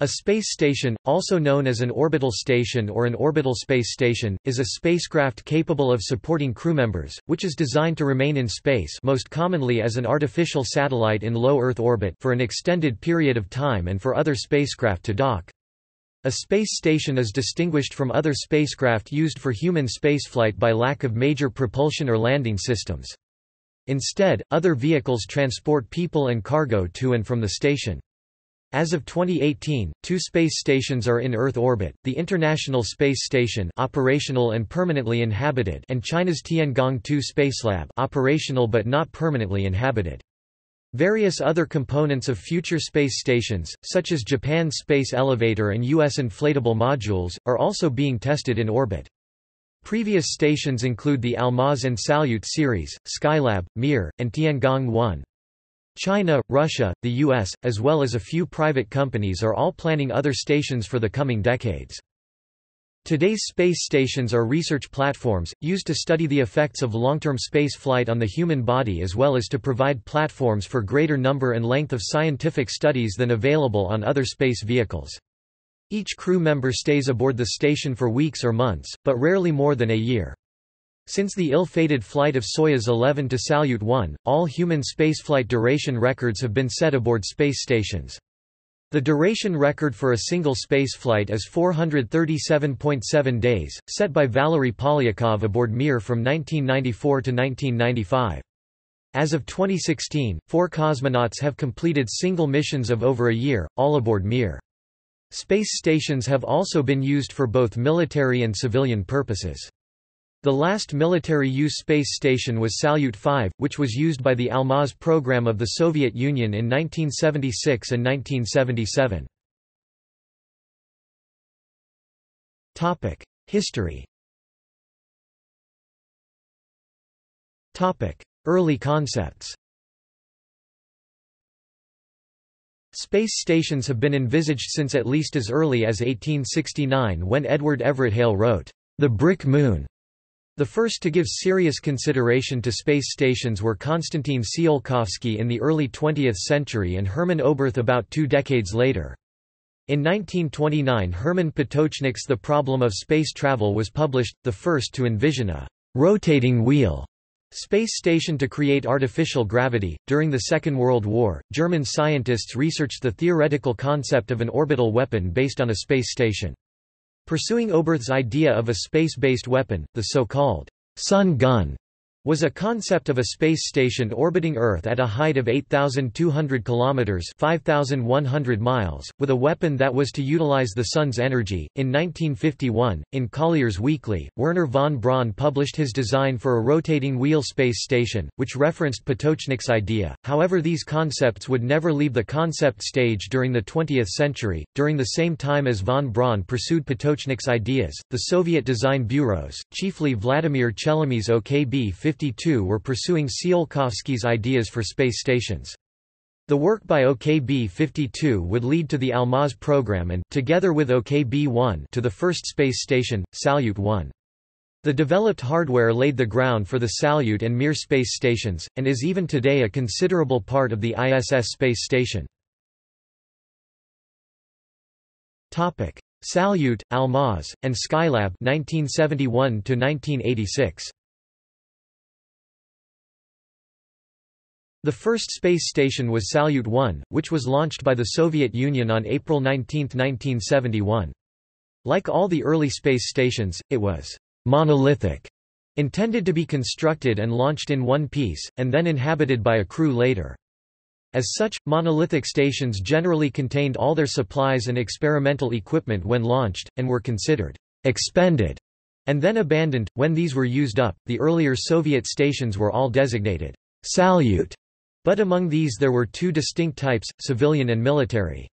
A space station, also known as an orbital station or an orbital space station, is a spacecraft capable of supporting crew members, which is designed to remain in space most commonly as an artificial satellite in low Earth orbit for an extended period of time and for other spacecraft to dock. A space station is distinguished from other spacecraft used for human spaceflight by lack of major propulsion or landing systems. Instead, other vehicles transport people and cargo to and from the station. As of 2018, two space stations are in Earth orbit, the International Space Station operational and permanently inhabited and China's Tiangong-2 Spacelab operational but not permanently inhabited. Various other components of future space stations, such as Japan's space elevator and U.S. inflatable modules, are also being tested in orbit. Previous stations include the Almaz and Salyut series, Skylab, Mir, and Tiangong-1. China, Russia, the US, as well as a few private companies are all planning other stations for the coming decades. Today's space stations are research platforms, used to study the effects of long-term space flight on the human body as well as to provide platforms for greater number and length of scientific studies than available on other space vehicles. Each crew member stays aboard the station for weeks or months, but rarely more than a year. Since the ill-fated flight of Soyuz 11 to Salyut 1, all human spaceflight duration records have been set aboard space stations. The duration record for a single spaceflight is 437.7 days, set by Valery Polyakov aboard Mir from 1994 to 1995. As of 2016, four cosmonauts have completed single missions of over a year, all aboard Mir. Space stations have also been used for both military and civilian purposes. The last military-use space station was Salyut 5, which was used by the Almaz program of the Soviet Union in 1976 and 1977. History Early concepts Space stations have been envisaged since at least as early as 1869 when Edward Everett Hale wrote, The Brick Moon, the first to give serious consideration to space stations were Konstantin Tsiolkovsky in the early 20th century and Hermann Oberth about two decades later. In 1929 Hermann Potočnik's The Problem of Space Travel was published, the first to envision a «rotating wheel» space station to create artificial gravity. During the Second World War, German scientists researched the theoretical concept of an orbital weapon based on a space station. Pursuing Oberth's idea of a space-based weapon, the so-called sun gun was a concept of a space station orbiting Earth at a height of 8,200 kilometers (5,100 miles), with a weapon that was to utilize the sun's energy. In 1951, in Collier's Weekly, Wernher von Braun published his design for a rotating wheel space station, which referenced Potočnik's idea. However, these concepts would never leave the concept stage during the 20th century. During the same time as von Braun pursued Potočnik's ideas, the Soviet design bureaus, chiefly Vladimir Chelomey's OKB 50 52 were pursuing Tsiolkovsky's ideas for space stations. The work by OKB-52 would lead to the Almaz program and, together with OKB-1, to the first space station, Salyut 1. The developed hardware laid the ground for the Salyut and Mir space stations, and is even today a considerable part of the ISS space station. Salyut, Almaz, and Skylab 1971 1986. The first space station was Salyut 1, which was launched by the Soviet Union on April 19, 1971. Like all the early space stations, it was monolithic, intended to be constructed and launched in one piece, and then inhabited by a crew later. As such, monolithic stations generally contained all their supplies and experimental equipment when launched, and were considered expended, and then abandoned. When these were used up, the earlier Soviet stations were all designated Salyut but among these there were two distinct types, civilian and military.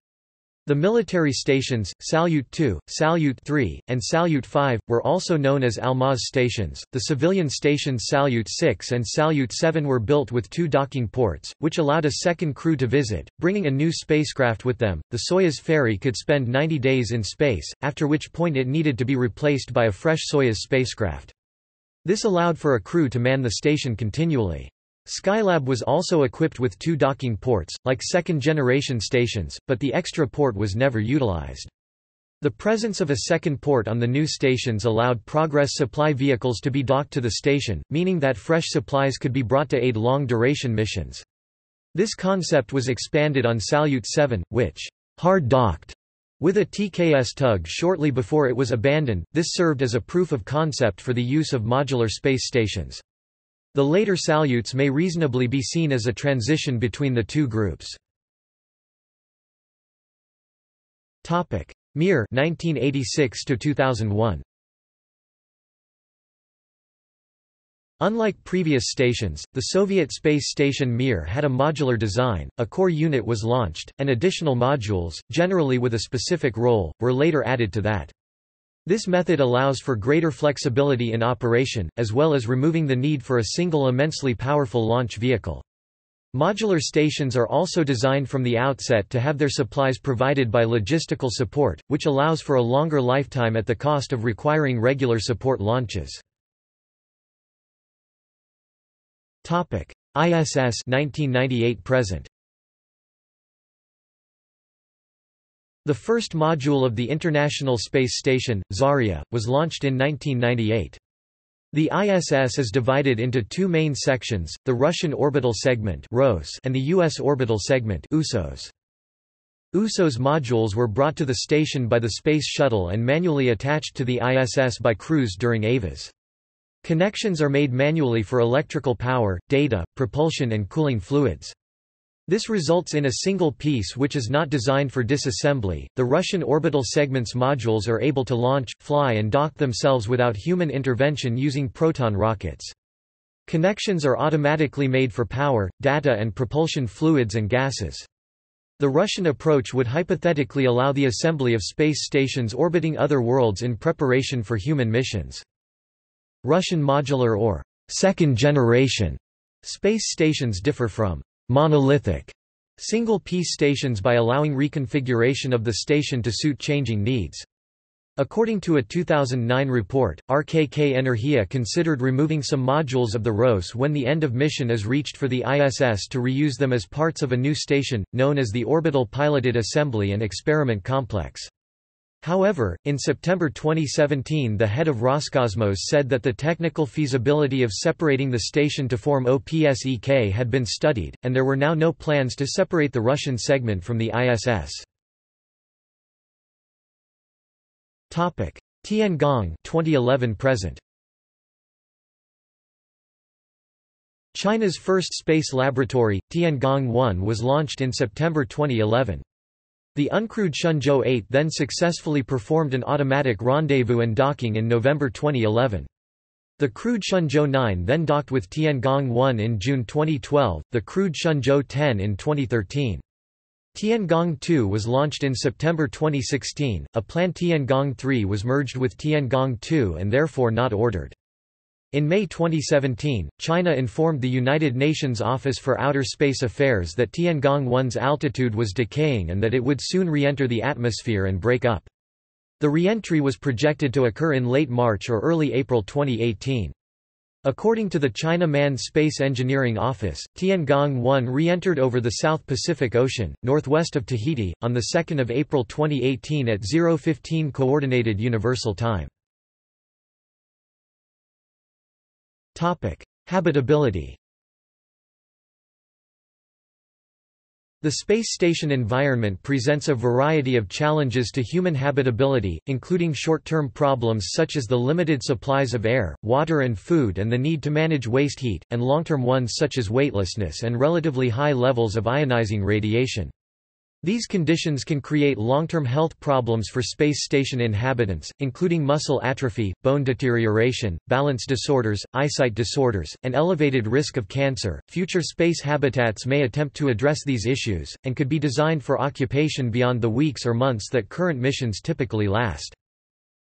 The military stations, Salyut 2, Salyut 3, and Salyut 5, were also known as Almaz stations. The civilian stations Salyut 6 and Salyut 7 were built with two docking ports, which allowed a second crew to visit, bringing a new spacecraft with them. The Soyuz ferry could spend 90 days in space, after which point it needed to be replaced by a fresh Soyuz spacecraft. This allowed for a crew to man the station continually. Skylab was also equipped with two docking ports, like second-generation stations, but the extra port was never utilized. The presence of a second port on the new stations allowed Progress supply vehicles to be docked to the station, meaning that fresh supplies could be brought to aid long-duration missions. This concept was expanded on Salyut 7, which hard-docked with a TKS tug shortly before it was abandoned. This served as a proof of concept for the use of modular space stations. The later Salyuts may reasonably be seen as a transition between the two groups. Topic: Mir 1986 to 2001. Unlike previous stations, the Soviet space station Mir had a modular design, a core unit was launched, and additional modules, generally with a specific role, were later added to that. This method allows for greater flexibility in operation, as well as removing the need for a single immensely powerful launch vehicle. Modular stations are also designed from the outset to have their supplies provided by logistical support, which allows for a longer lifetime at the cost of requiring regular support launches. ISS 1998 present The first module of the International Space Station, Zarya, was launched in 1998. The ISS is divided into two main sections, the Russian Orbital Segment and the U.S. Orbital Segment USOS. USOS modules were brought to the station by the Space Shuttle and manually attached to the ISS by crews during EVAs. Connections are made manually for electrical power, data, propulsion and cooling fluids. This results in a single piece which is not designed for disassembly. The Russian orbital segments modules are able to launch, fly, and dock themselves without human intervention using Proton rockets. Connections are automatically made for power, data, and propulsion fluids and gases. The Russian approach would hypothetically allow the assembly of space stations orbiting other worlds in preparation for human missions. Russian modular or second generation space stations differ from monolithic single-piece stations by allowing reconfiguration of the station to suit changing needs. According to a 2009 report, RKK Energia considered removing some modules of the ROS when the end of mission is reached for the ISS to reuse them as parts of a new station, known as the Orbital Piloted Assembly and Experiment Complex. However, in September 2017 the head of Roscosmos said that the technical feasibility of separating the station to form OPSEK had been studied, and there were now no plans to separate the Russian segment from the ISS. Tiangong 2011 present. China's first space laboratory, Tiangong-1 was launched in September 2011. The uncrewed Shenzhou 8 then successfully performed an automatic rendezvous and docking in November 2011. The crewed Shenzhou 9 then docked with Tiangong 1 in June 2012, the crewed Shenzhou 10 in 2013. Tiangong 2 was launched in September 2016, a planned Tiangong 3 was merged with Tiangong 2 and therefore not ordered. In May 2017, China informed the United Nations Office for Outer Space Affairs that Tiangong-1's altitude was decaying and that it would soon re-enter the atmosphere and break up. The re-entry was projected to occur in late March or early April 2018. According to the China Manned Space Engineering Office, Tiangong-1 re-entered over the South Pacific Ocean, northwest of Tahiti, on 2 April 2018 at 015 Coordinated Universal Time. Habitability. The space station environment presents a variety of challenges to human habitability, including short-term problems such as the limited supplies of air, water and food and the need to manage waste heat, and long-term ones such as weightlessness and relatively high levels of ionizing radiation. These conditions can create long-term health problems for space station inhabitants, including muscle atrophy, bone deterioration, balance disorders, eyesight disorders, and elevated risk of cancer. Future space habitats may attempt to address these issues, and could be designed for occupation beyond the weeks or months that current missions typically last.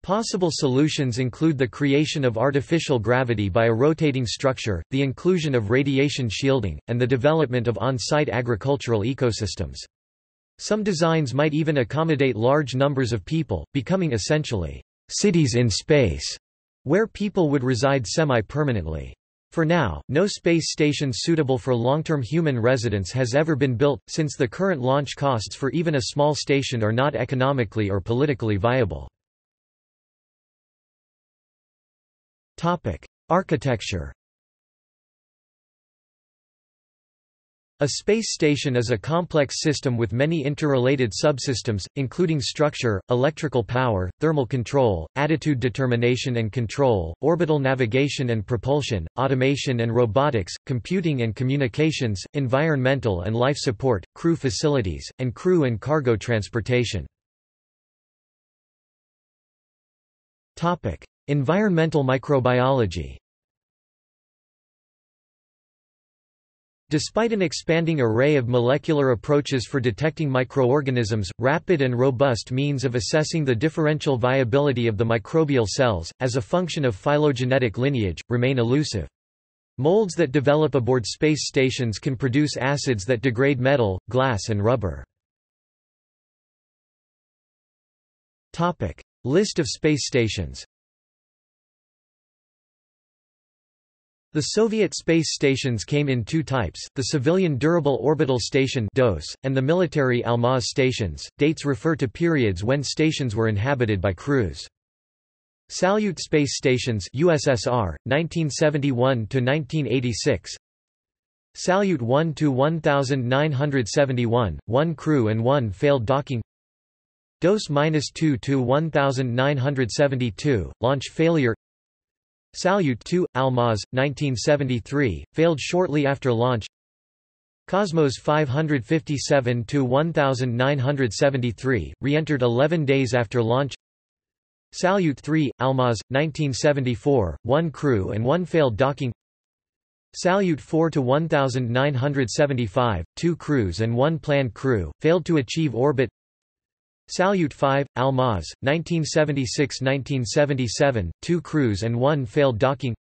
Possible solutions include the creation of artificial gravity by a rotating structure, the inclusion of radiation shielding, and the development of on-site agricultural ecosystems. Some designs might even accommodate large numbers of people, becoming essentially cities in space, where people would reside semi-permanently. For now, no space station suitable for long-term human residence has ever been built, since the current launch costs for even a small station are not economically or politically viable. Architecture A space station is a complex system with many interrelated subsystems, including structure, electrical power, thermal control, attitude determination and control, orbital navigation and propulsion, automation and robotics, computing and communications, environmental and life support, crew facilities, and crew and cargo transportation. Environmental microbiology Despite an expanding array of molecular approaches for detecting microorganisms, rapid and robust means of assessing the differential viability of the microbial cells, as a function of phylogenetic lineage, remain elusive. Molds that develop aboard space stations can produce acids that degrade metal, glass and rubber. List of space stations The Soviet space stations came in two types, the civilian Durable Orbital Station DOS, and the military Almaz stations. Dates refer to periods when stations were inhabited by crews. Salyut space stations USSR 1971 to 1986 Salyut 1 to 1971 1 crew and 1 failed docking DOS-2 to 1972 launch failure Salyut 2, Almaz, 1973, failed shortly after launch. Cosmos 557-1973, re-entered 11 days after launch. Salyut 3, Almaz, 1974, one crew and one failed docking. Salyut 4-1975, two crews and one planned crew, failed to achieve orbit Salyut 5, Almaz, 1976–1977, two crews and one failed docking.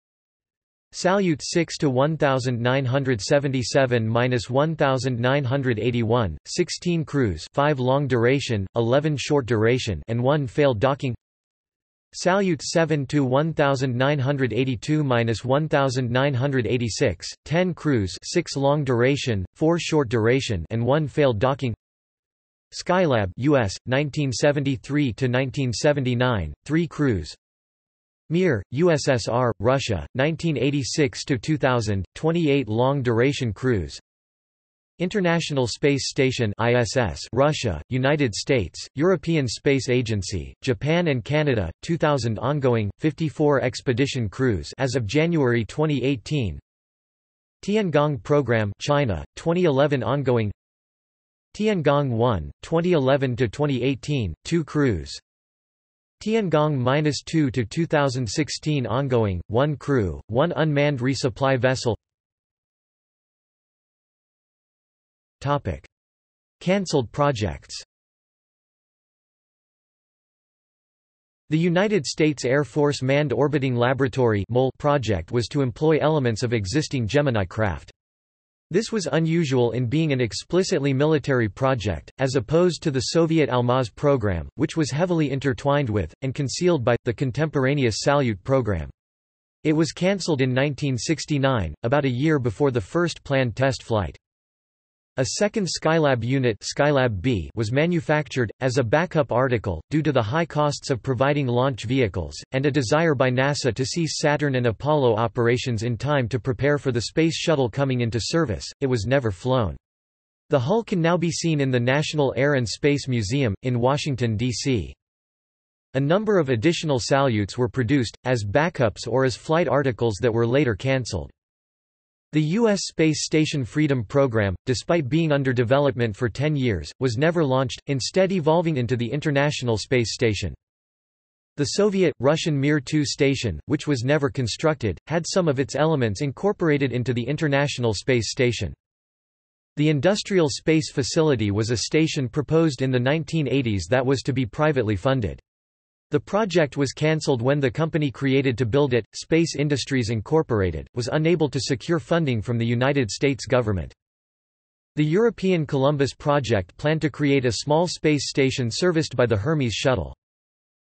Salyut 6 to 1977–1981, 16 crews 5 long duration, 11 short duration and 1 failed docking. Salyut 7 to 1982–1986, 10 crews 6 long duration, 4 short duration and 1 failed docking Skylab US 1973 to 1979 3 crews. Mir USSR Russia 1986 to 2000 28 long duration crews. International Space Station ISS Russia United States European Space Agency Japan and Canada 2000 ongoing 54 expedition crews as of January 2018 Tiangong program China 2011 ongoing Tiangong 1, 2011–2018, 2 crews Tiangong-2 to 2016 ongoing, 1 crew, 1 unmanned resupply vessel Topic. Cancelled projects The United States Air Force Manned Orbiting Laboratory project was to employ elements of existing Gemini craft. This was unusual in being an explicitly military project, as opposed to the Soviet Almaz program, which was heavily intertwined with, and concealed by, the contemporaneous Salyut program. It was cancelled in 1969, about a year before the first planned test flight. A second Skylab unit Skylab B was manufactured, as a backup article, due to the high costs of providing launch vehicles, and a desire by NASA to cease Saturn and Apollo operations in time to prepare for the Space Shuttle coming into service, it was never flown. The hull can now be seen in the National Air and Space Museum, in Washington, D.C. A number of additional Salyuts were produced, as backups or as flight articles that were later cancelled. The U.S. Space Station Freedom program, despite being under development for 10 years, was never launched, instead evolving into the International Space Station. The Soviet, Russian Mir-2 station, which was never constructed, had some of its elements incorporated into the International Space Station. The Industrial Space Facility was a station proposed in the 1980s that was to be privately funded. The project was cancelled when the company created to build it, Space Industries Incorporated, was unable to secure funding from the United States government. The European Columbus project planned to create a small space station serviced by the Hermes shuttle.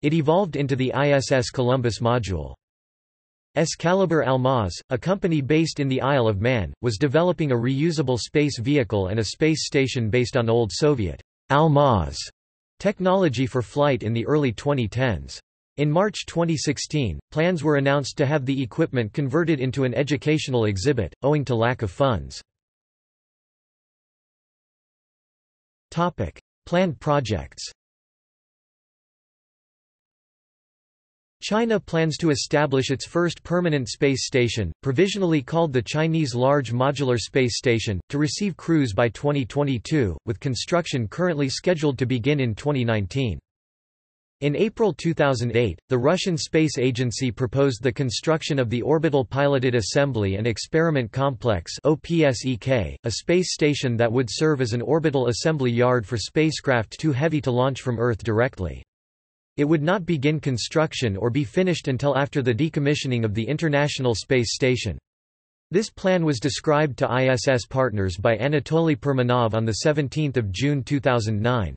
It evolved into the ISS Columbus module. Excalibur Almaz, a company based in the Isle of Man, was developing a reusable space vehicle and a space station based on old Soviet Almaz technology for flight in the early 2010s. In March 2016, plans were announced to have the equipment converted into an educational exhibit, owing to lack of funds. Planned projects China plans to establish its first permanent space station, provisionally called the Chinese Large Modular Space Station, to receive crews by 2022, with construction currently scheduled to begin in 2019. In April 2008, the Russian Space Agency proposed the construction of the Orbital Piloted Assembly and Experiment Complex a space station that would serve as an orbital assembly yard for spacecraft too heavy to launch from Earth directly. It would not begin construction or be finished until after the decommissioning of the International Space Station. This plan was described to ISS partners by Anatoly Perminov on 17 June 2009.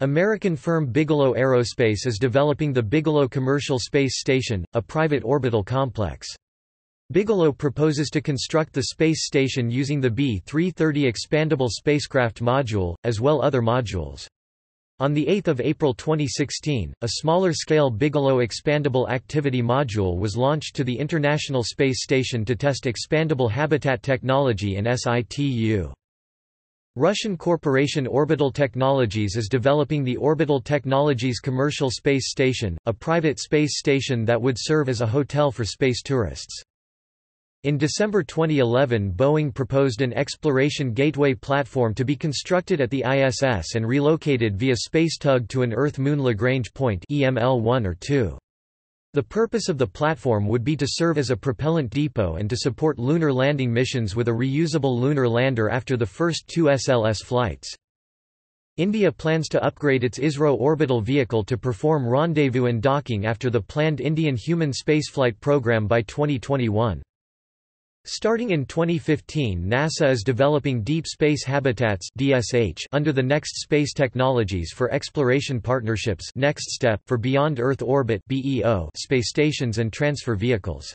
American firm Bigelow Aerospace is developing the Bigelow Commercial Space Station, a private orbital complex. Bigelow proposes to construct the space station using the B-330 expandable spacecraft module, as well other modules. On 8 April 2016, a smaller-scale Bigelow Expandable Activity Module was launched to the International Space Station to test expandable habitat technology in situ. Russian corporation Orbital Technologies is developing the Orbital Technologies Commercial Space Station, a private space station that would serve as a hotel for space tourists. In December 2011 Boeing proposed an Exploration Gateway platform to be constructed at the ISS and relocated via space tug to an Earth-Moon Lagrange point EML-1 or 2. The purpose of the platform would be to serve as a propellant depot and to support lunar landing missions with a reusable lunar lander after the first two SLS flights. India plans to upgrade its ISRO orbital vehicle to perform rendezvous and docking after the planned Indian human spaceflight program by 2021. Starting in 2015 NASA is developing Deep Space Habitats DSH under the Next Space Technologies for Exploration Partnerships Next Step for Beyond Earth Orbit BEO space stations and transfer vehicles.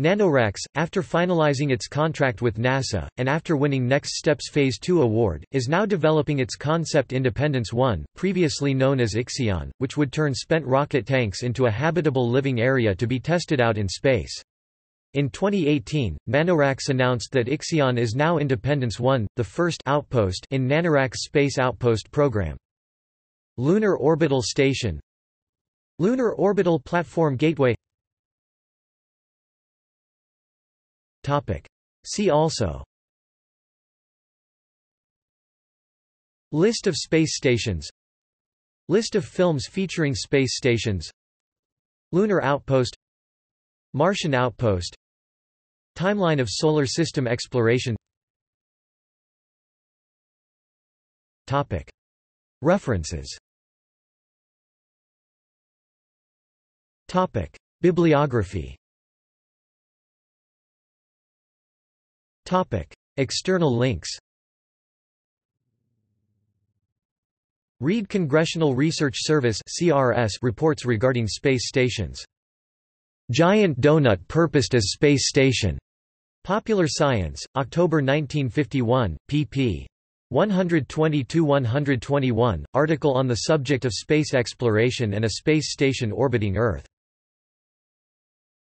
NanoRacks, after finalizing its contract with NASA, and after winning Next Step's Phase 2 award, is now developing its concept Independence 1, previously known as Ixion, which would turn spent rocket tanks into a habitable living area to be tested out in space. In 2018, NanoRacks announced that Ixion is now Independence 1, the first outpost in NanoRacks Space Outpost program. Lunar Orbital Station. Lunar Orbital Platform Gateway. Topic. See also. List of space stations. List of films featuring space stations. Lunar Outpost Martian Outpost. Timeline of Solar System exploration. References. Bibliography. External links. Read Congressional Research Service reports regarding space stations Giant Donut purposed as space station. Popular Science, October 1951, pp. 122–121, article on the subject of space exploration and a space station orbiting Earth.